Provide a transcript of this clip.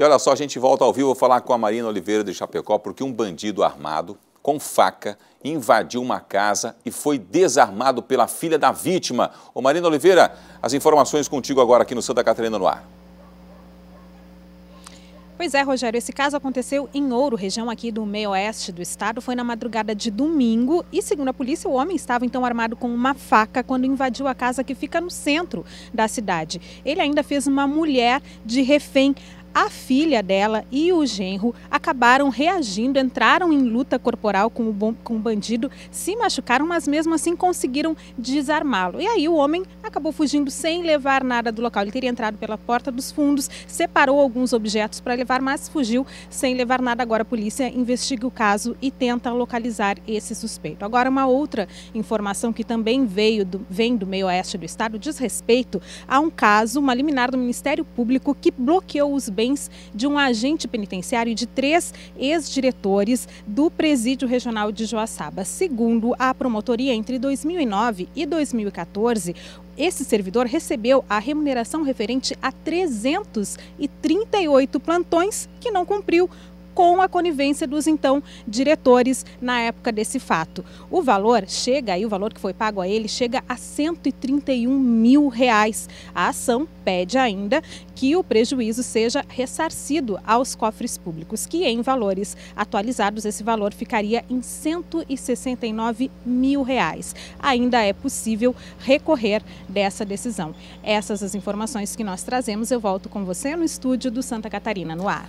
E olha só, a gente volta ao vivo, falar com a Marina Oliveira de Chapecó, porque um bandido armado, com faca, invadiu uma casa e foi desarmado pela filha da vítima. Ô Marina Oliveira, as informações contigo agora aqui no Santa Catarina no ar. Pois é, Rogério, esse caso aconteceu em Ouro, região aqui do meio oeste do estado. Foi na madrugada de domingo e, segundo a polícia, o homem estava então armado com uma faca quando invadiu a casa que fica no centro da cidade. Ele ainda fez uma mulher de refém a filha dela e o genro acabaram reagindo, entraram em luta corporal com o, bom, com o bandido, se machucaram, mas mesmo assim conseguiram desarmá-lo. E aí o homem acabou fugindo sem levar nada do local. Ele teria entrado pela porta dos fundos, separou alguns objetos para levar, mas fugiu sem levar nada. Agora a polícia investiga o caso e tenta localizar esse suspeito. Agora, uma outra informação que também veio do, vem do meio oeste do estado diz respeito a um caso, uma liminar do Ministério Público que bloqueou os bens de um agente penitenciário e de três ex-diretores do Presídio Regional de Joaçaba. Segundo a promotoria, entre 2009 e 2014, esse servidor recebeu a remuneração referente a 338 plantões que não cumpriu com a conivência dos então diretores na época desse fato. O valor chega aí, o valor que foi pago a ele chega a 131 mil reais. A ação pede ainda que o prejuízo seja ressarcido aos cofres públicos, que em valores atualizados esse valor ficaria em 169 mil reais. Ainda é possível recorrer dessa decisão. Essas as informações que nós trazemos. Eu volto com você no estúdio do Santa Catarina no ar.